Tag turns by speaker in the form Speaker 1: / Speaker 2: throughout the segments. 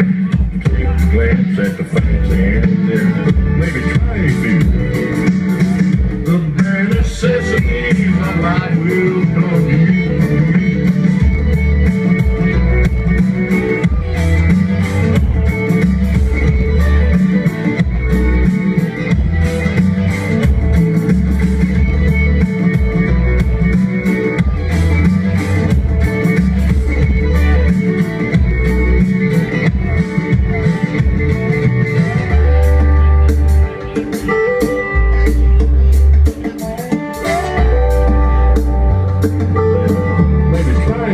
Speaker 1: Take a glance at the fancy end maybe try a few. The bare necessities of life will come.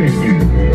Speaker 1: thank you.